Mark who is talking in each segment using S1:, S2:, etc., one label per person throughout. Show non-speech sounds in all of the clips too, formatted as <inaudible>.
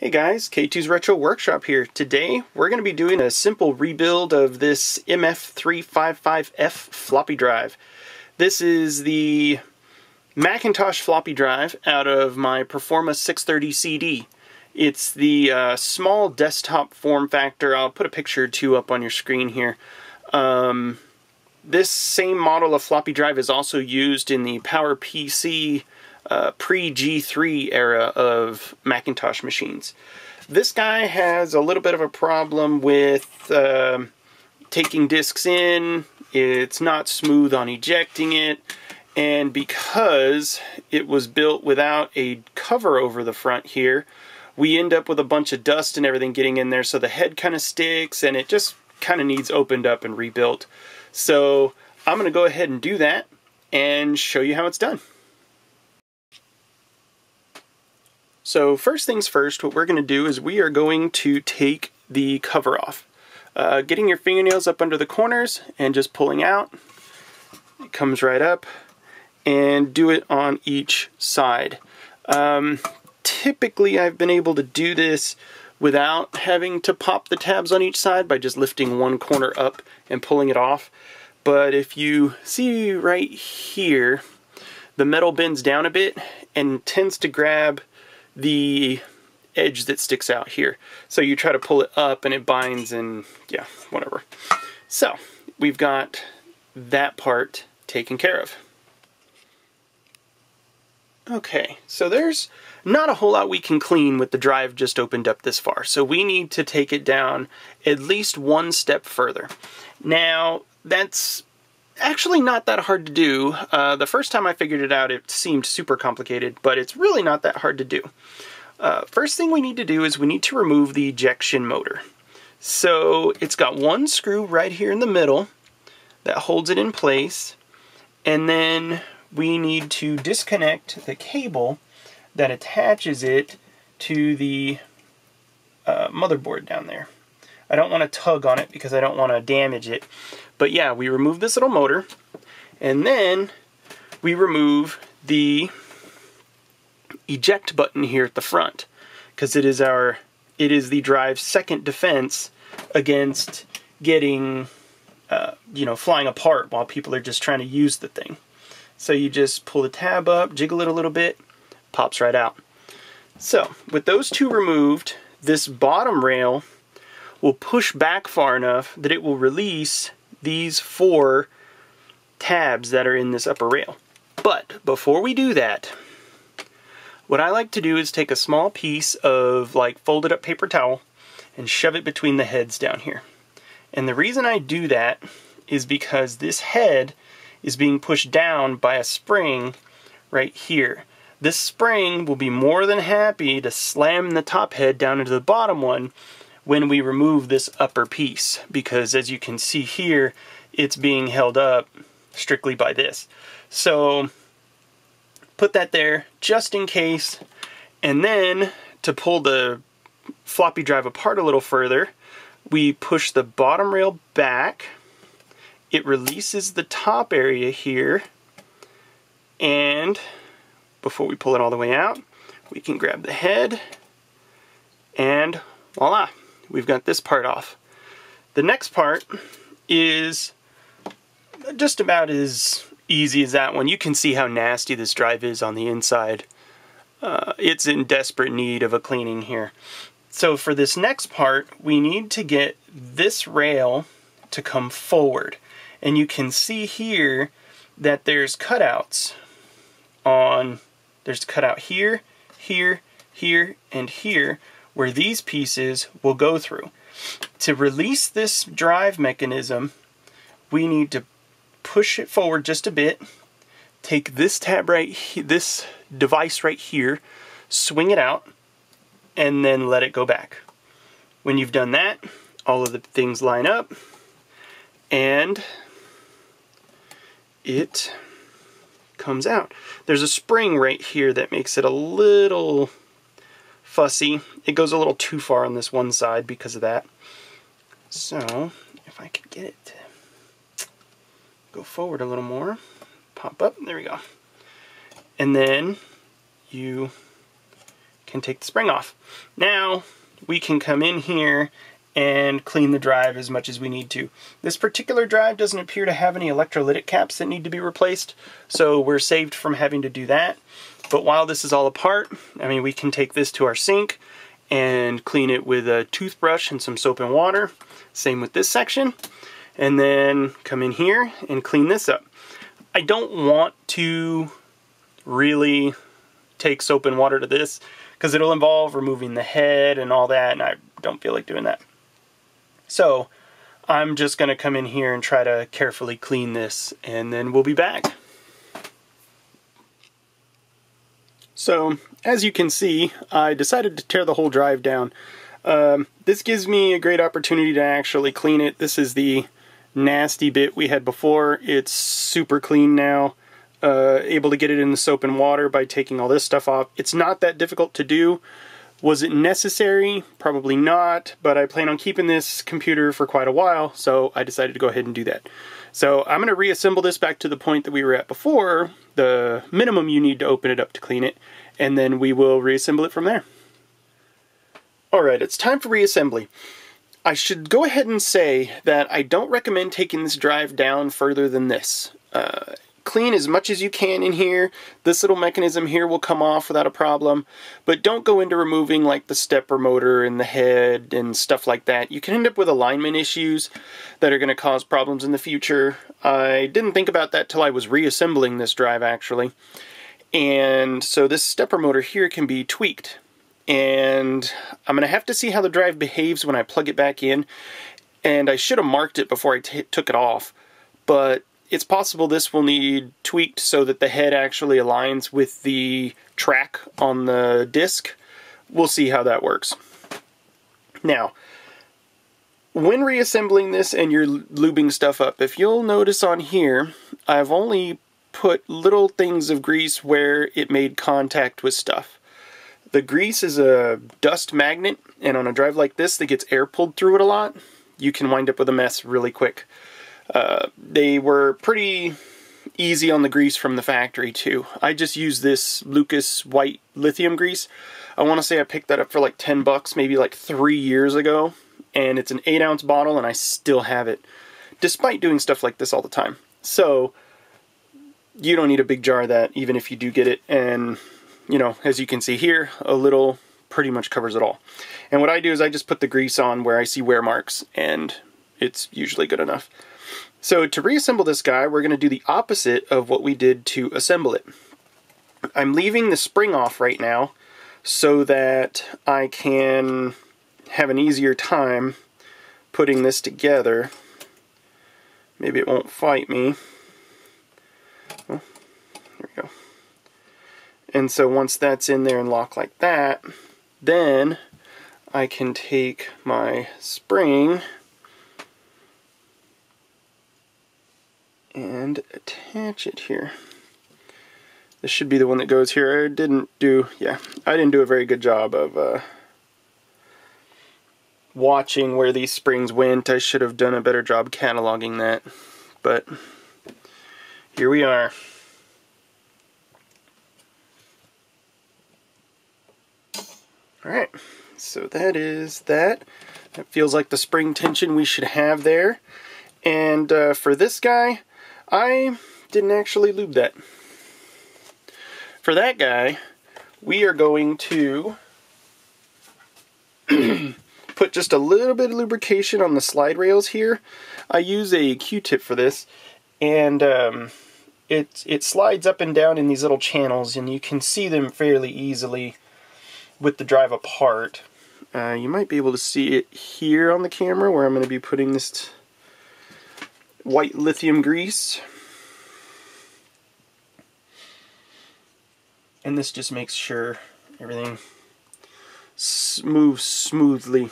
S1: Hey guys, K2's Retro Workshop here. Today we're going to be doing a simple rebuild of this MF355F floppy drive. This is the Macintosh floppy drive out of my Performa 630 CD. It's the uh, small desktop form factor. I'll put a picture or two up on your screen here. Um, this same model of floppy drive is also used in the PowerPC uh, pre-G3 era of Macintosh machines. This guy has a little bit of a problem with uh, taking disks in, it's not smooth on ejecting it, and because it was built without a cover over the front here, we end up with a bunch of dust and everything getting in there, so the head kind of sticks and it just kind of needs opened up and rebuilt. So I'm going to go ahead and do that and show you how it's done. So first things first, what we're going to do is we are going to take the cover off. Uh, getting your fingernails up under the corners and just pulling out. It comes right up and do it on each side. Um, typically I've been able to do this without having to pop the tabs on each side by just lifting one corner up and pulling it off. But if you see right here, the metal bends down a bit and tends to grab the edge that sticks out here. So you try to pull it up and it binds and yeah, whatever. So we've got that part taken care of. Okay, so there's not a whole lot we can clean with the drive just opened up this far. So we need to take it down at least one step further. Now, that's actually not that hard to do. Uh, the first time I figured it out, it seemed super complicated, but it's really not that hard to do. Uh, first thing we need to do is we need to remove the ejection motor. So it's got one screw right here in the middle that holds it in place, and then we need to disconnect the cable that attaches it to the uh, motherboard down there. I don't want to tug on it because I don't want to damage it. But yeah, we remove this little motor and then we remove the eject button here at the front because it is our it is the drive's second defense against getting uh, you know flying apart while people are just trying to use the thing. So you just pull the tab up, jiggle it a little bit, pops right out. So with those two removed, this bottom rail will push back far enough that it will release these four tabs that are in this upper rail. But before we do that, what I like to do is take a small piece of like folded up paper towel and shove it between the heads down here. And the reason I do that is because this head is being pushed down by a spring right here. This spring will be more than happy to slam the top head down into the bottom one when we remove this upper piece because as you can see here it's being held up strictly by this. So put that there just in case and then to pull the floppy drive apart a little further we push the bottom rail back it releases the top area here and before we pull it all the way out we can grab the head and voila we've got this part off. The next part is just about as easy as that one. You can see how nasty this drive is on the inside. Uh, it's in desperate need of a cleaning here. So for this next part, we need to get this rail to come forward. And you can see here that there's cutouts on, there's cutout here, here, here, and here where these pieces will go through. To release this drive mechanism, we need to push it forward just a bit, take this tab right, this device right here, swing it out, and then let it go back. When you've done that, all of the things line up, and it comes out. There's a spring right here that makes it a little fussy. It goes a little too far on this one side because of that. So, if I could get it to go forward a little more, pop up, there we go. And then you can take the spring off. Now we can come in here and clean the drive as much as we need to. This particular drive doesn't appear to have any electrolytic caps that need to be replaced, so we're saved from having to do that. But while this is all apart, I mean, we can take this to our sink and clean it with a toothbrush and some soap and water. Same with this section. And then come in here and clean this up. I don't want to really take soap and water to this because it'll involve removing the head and all that and I don't feel like doing that. So I'm just going to come in here and try to carefully clean this and then we'll be back. So as you can see I decided to tear the whole drive down. Um, this gives me a great opportunity to actually clean it. This is the nasty bit we had before. It's super clean now uh, able to get it in the soap and water by taking all this stuff off. It's not that difficult to do. Was it necessary? Probably not, but I plan on keeping this computer for quite a while, so I decided to go ahead and do that. So I'm going to reassemble this back to the point that we were at before, the minimum you need to open it up to clean it, and then we will reassemble it from there. Alright, it's time for reassembly. I should go ahead and say that I don't recommend taking this drive down further than this. Uh, clean as much as you can in here. This little mechanism here will come off without a problem, but don't go into removing like the stepper motor and the head and stuff like that. You can end up with alignment issues that are going to cause problems in the future. I didn't think about that till I was reassembling this drive actually. And so this stepper motor here can be tweaked. And I'm going to have to see how the drive behaves when I plug it back in. And I should have marked it before I took it off. But it's possible this will need tweaked so that the head actually aligns with the track on the disc. We'll see how that works. Now, when reassembling this and you're lubing stuff up, if you'll notice on here, I've only put little things of grease where it made contact with stuff. The grease is a dust magnet, and on a drive like this that gets air pulled through it a lot, you can wind up with a mess really quick. Uh, they were pretty easy on the grease from the factory too. I just used this Lucas white lithium grease. I want to say I picked that up for like 10 bucks maybe like three years ago and it's an 8 ounce bottle and I still have it despite doing stuff like this all the time. So you don't need a big jar of that even if you do get it and you know as you can see here a little pretty much covers it all. And what I do is I just put the grease on where I see wear marks and it's usually good enough. So to reassemble this guy, we're going to do the opposite of what we did to assemble it. I'm leaving the spring off right now so that I can have an easier time putting this together. Maybe it won't fight me. Oh, there we go. And so once that's in there and locked like that, then I can take my spring and attach it here. This should be the one that goes here. I didn't do, yeah, I didn't do a very good job of uh, watching where these springs went. I should have done a better job cataloging that, but here we are. Alright, so that is that. That feels like the spring tension we should have there. And uh, for this guy, I didn't actually lube that. For that guy, we are going to <clears throat> put just a little bit of lubrication on the slide rails here. I use a Q-tip for this, and um, it, it slides up and down in these little channels, and you can see them fairly easily with the drive apart. Uh, you might be able to see it here on the camera where I'm going to be putting this white lithium grease. And this just makes sure everything moves smoothly.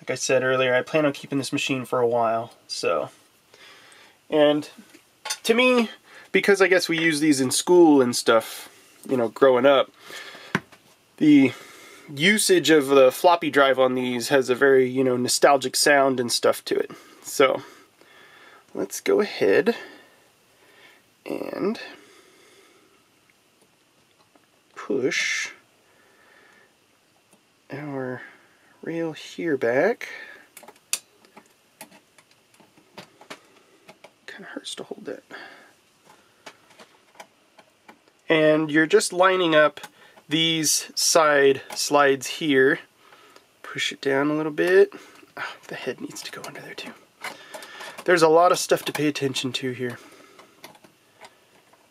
S1: Like I said earlier, I plan on keeping this machine for a while, so. And to me, because I guess we use these in school and stuff, you know, growing up, the usage of the floppy drive on these has a very, you know, nostalgic sound and stuff to it. So let's go ahead and push our rail here back. Kind of hurts to hold that. And you're just lining up these side slides here. Push it down a little bit. Oh, the head needs to go under there too. There's a lot of stuff to pay attention to here.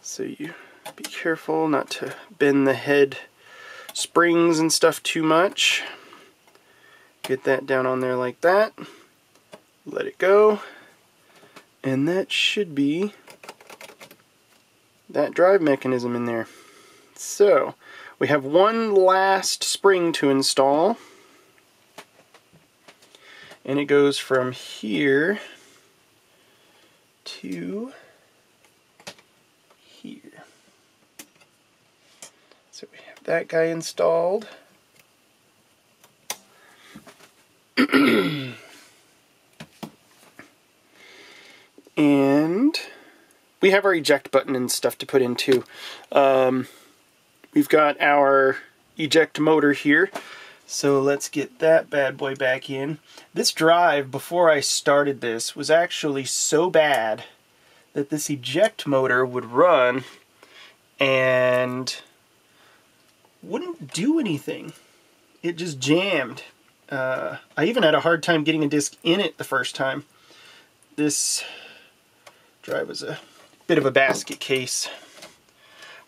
S1: So you be careful not to bend the head springs and stuff too much. Get that down on there like that. Let it go. And that should be that drive mechanism in there. So, we have one last spring to install. And it goes from here to here. So we have that guy installed. <clears throat> and we have our eject button and stuff to put in too. Um, we've got our eject motor here. So let's get that bad boy back in. This drive, before I started this, was actually so bad that this eject motor would run and wouldn't do anything. It just jammed. Uh, I even had a hard time getting a disc in it the first time. This drive was a bit of a basket case.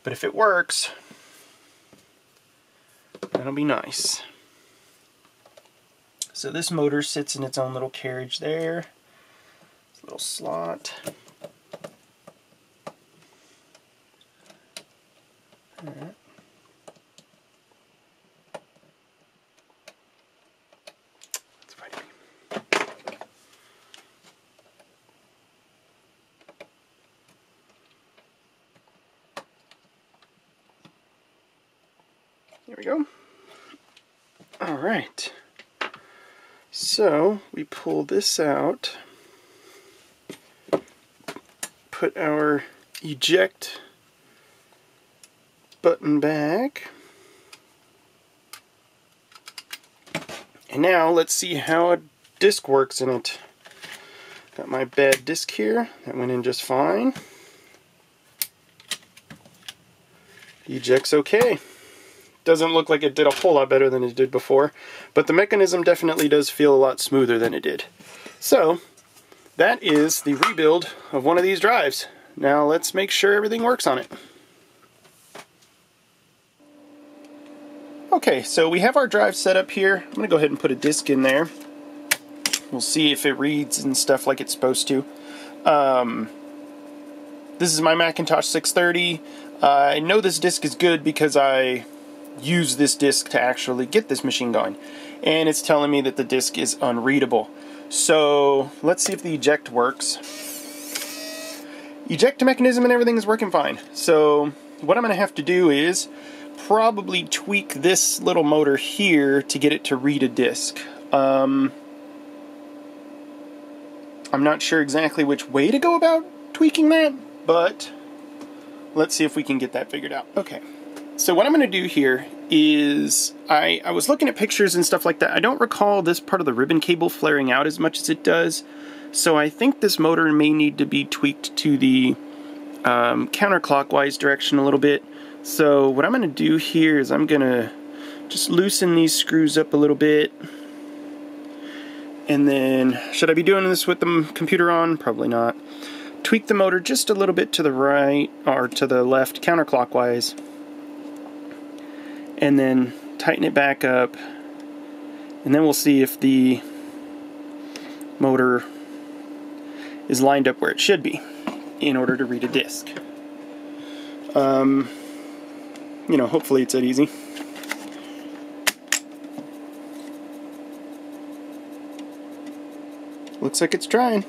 S1: But if it works, that'll be nice. So this motor sits in its own little carriage there. Little slot. There we go. All right. So we pull this out, put our eject button back, and now let's see how a disc works in it. Got my bad disc here, that went in just fine. Eject's okay doesn't look like it did a whole lot better than it did before, but the mechanism definitely does feel a lot smoother than it did. So, that is the rebuild of one of these drives. Now let's make sure everything works on it. Okay, so we have our drive set up here. I'm to go ahead and put a disk in there. We'll see if it reads and stuff like it's supposed to. Um, this is my Macintosh 630. Uh, I know this disk is good because I use this disk to actually get this machine going. And it's telling me that the disk is unreadable. So let's see if the eject works. Eject mechanism and everything is working fine. So what I'm going to have to do is probably tweak this little motor here to get it to read a disk. Um, I'm not sure exactly which way to go about tweaking that, but let's see if we can get that figured out. Okay. So what I'm going to do here is I, I was looking at pictures and stuff like that. I don't recall this part of the ribbon cable flaring out as much as it does. So I think this motor may need to be tweaked to the um, counterclockwise direction a little bit. So what I'm going to do here is I'm going to just loosen these screws up a little bit. And then, should I be doing this with the computer on? Probably not. Tweak the motor just a little bit to the right, or to the left, counterclockwise and then tighten it back up and then we'll see if the motor is lined up where it should be in order to read a disc. Um, you know, hopefully it's that easy. Looks like it's trying.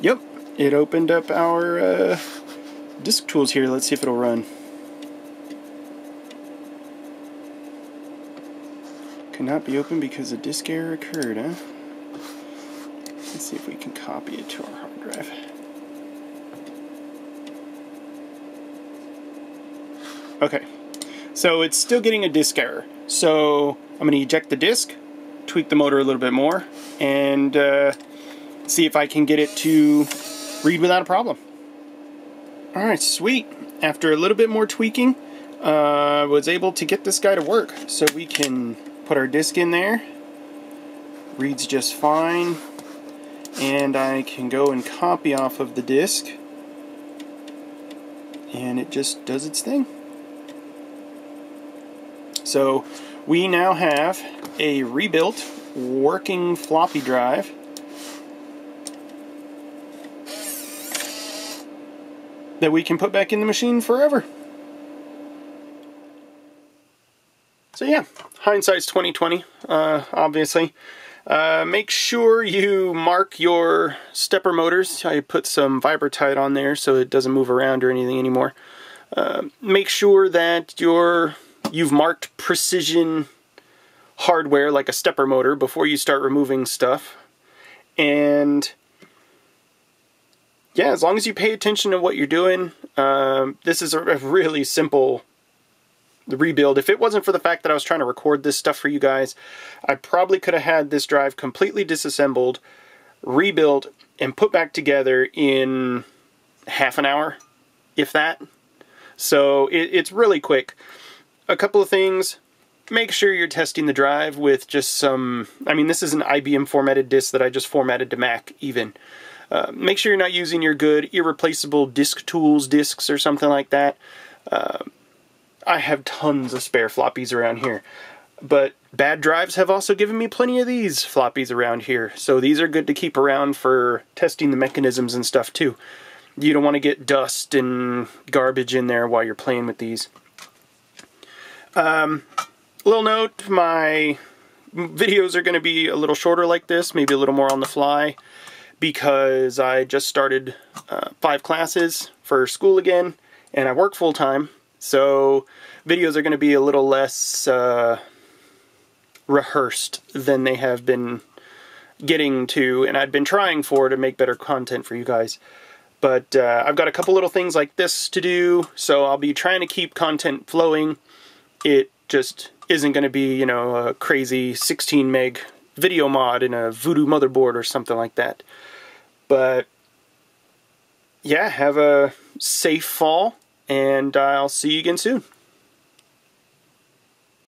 S1: Yep, it opened up our uh, disk tools here. Let's see if it'll run. Cannot be opened because a disk error occurred, huh? Let's see if we can copy it to our hard drive. Okay, so it's still getting a disk error. So I'm going to eject the disk, tweak the motor a little bit more, and uh, see if I can get it to read without a problem. Alright, sweet. After a little bit more tweaking, I uh, was able to get this guy to work. So we can put our disk in there. Reads just fine. And I can go and copy off of the disk. And it just does its thing. So we now have a rebuilt working floppy drive that we can put back in the machine forever. So yeah, hindsight's 2020, uh, obviously. Uh, make sure you mark your stepper motors. I put some Vibratite on there so it doesn't move around or anything anymore. Uh, make sure that you're, you've marked precision hardware like a stepper motor before you start removing stuff. And yeah, as long as you pay attention to what you're doing, um, this is a really simple the rebuild. If it wasn't for the fact that I was trying to record this stuff for you guys, I probably could have had this drive completely disassembled, rebuilt, and put back together in half an hour, if that. So it, it's really quick. A couple of things. Make sure you're testing the drive with just some, I mean, this is an IBM formatted disk that I just formatted to Mac even. Uh, make sure you're not using your good irreplaceable disk tools disks or something like that. Uh, I have tons of spare floppies around here. But bad drives have also given me plenty of these floppies around here. So these are good to keep around for testing the mechanisms and stuff too. You don't want to get dust and garbage in there while you're playing with these. Um, little note, my videos are going to be a little shorter like this, maybe a little more on the fly, because I just started uh, five classes for school again, and I work full time, so videos are going to be a little less uh, rehearsed than they have been getting to, and I've been trying for to make better content for you guys. But uh, I've got a couple little things like this to do, so I'll be trying to keep content flowing. It just isn't going to be, you know, a crazy 16 meg video mod in a Voodoo motherboard or something like that. But yeah, have a safe fall and I'll see you again soon.